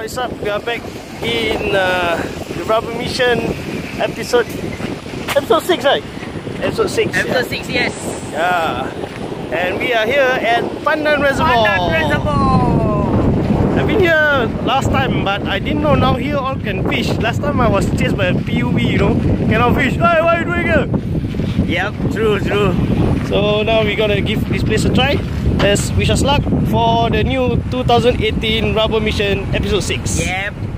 what is up? We are back in uh, the Rubber Mission episode episode six, right? Episode six. Episode yeah. 6, yes. Yeah. And we are here at Pandan Reservoir. Pandan Reservoir. I've been here last time, but I didn't know now here all can fish. Last time I was chased by a PUB, you know, cannot fish. Hey, what are you doing here? Yep, true, true. So now we're gonna give this place a try. Let's wish us luck for the new 2018 Rubber Mission episode 6. Yep.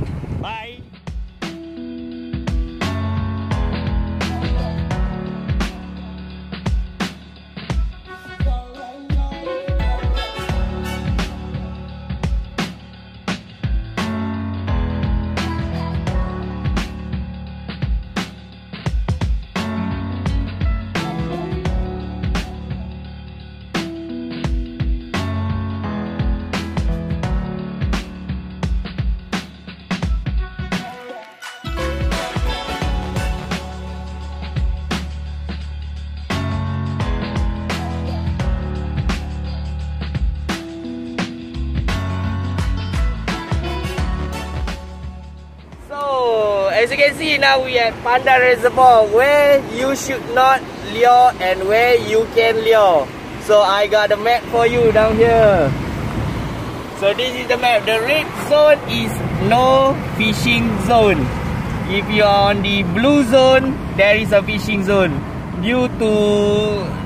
As you can see now we at Panda Reservoir where you should not lure and where you can lure. So, I got the map for you down here. So, this is the map. The red zone is no fishing zone. If you are on the blue zone, there is a fishing zone. Due to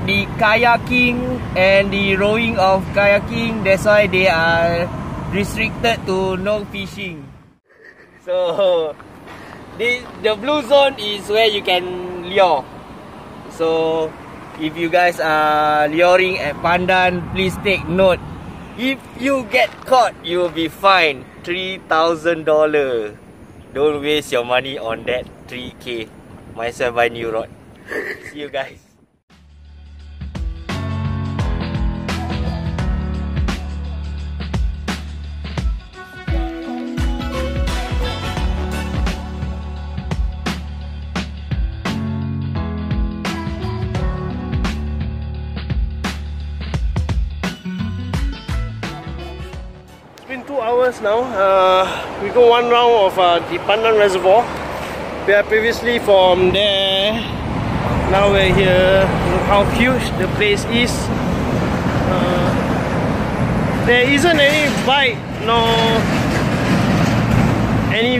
the kayaking and the rowing of kayaking, that's why they are restricted to no fishing. So this the blue zone is where you can lure. So if you guys are luring at Pandan, please take note. If you get caught, you will be fined three thousand dollar. Don't waste your money on that three k. Might as well buy new rod. See you guys. Two hours now. Uh, we go one round of uh, the Pandan Reservoir. We are previously from there. Now we're here. Look how huge the place is. Uh, there isn't any bite, no any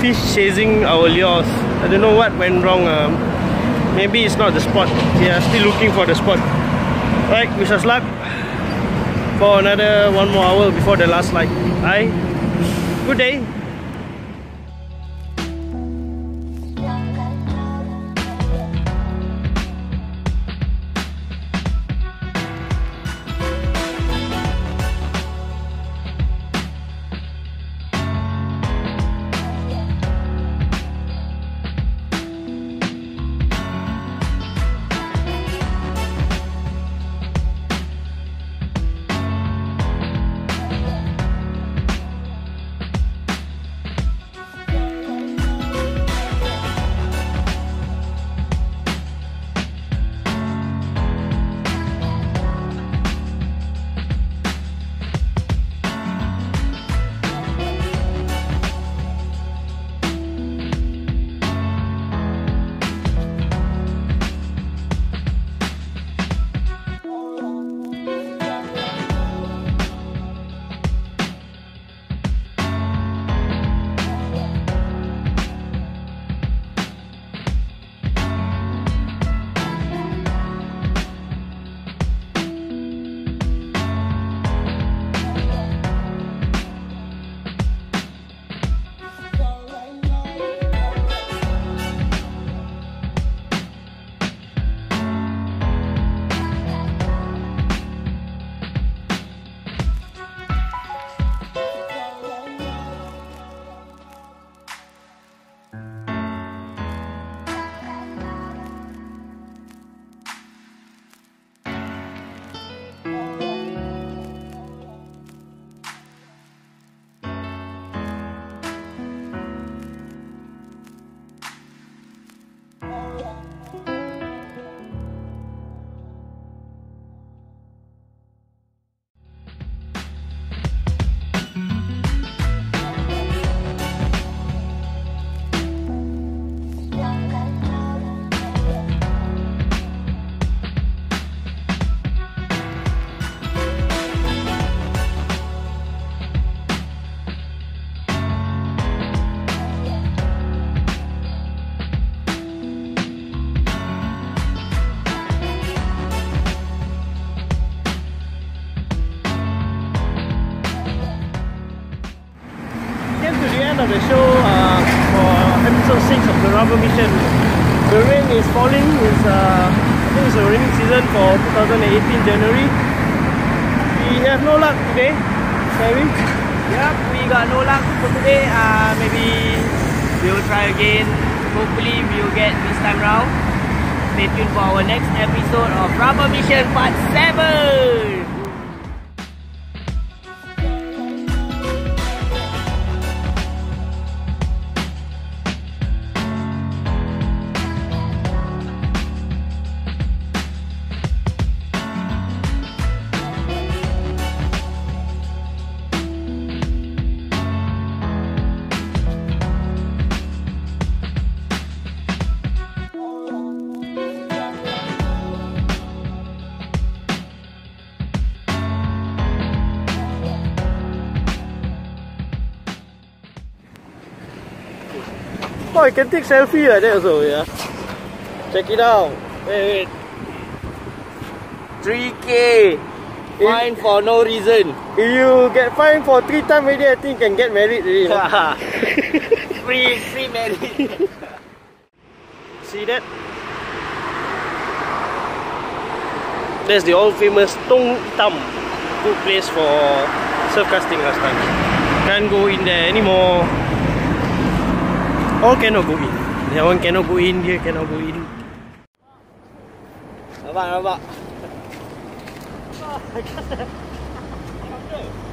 fish chasing our lures. I don't know what went wrong. Um, maybe it's not the spot. We are still looking for the spot. Right, wish us luck for another one more hour before the last light. Bye. Good day. Amen. The show uh, for episode 6 of the Rubber Mission. The rain is falling, it's, uh, I think it's a raining season for 2018 January. We have no luck today, Harry. Yep, we got no luck for today. Uh, maybe we'll try again. Hopefully we'll get this time round. Stay tuned for our next episode of Rubber Mission Part 7. Oh, I can take selfie like that also, yeah. Check it out. Wait, wait. 3K. Fine for no reason. If you get fined for three times already, I think you can get married already. free, free marriage. See that? That's the old famous Tong Tam. Good place for surf casting last time. Can't go in there anymore. All cannot go in. That one cannot go in, here cannot go in. nampak, nampak.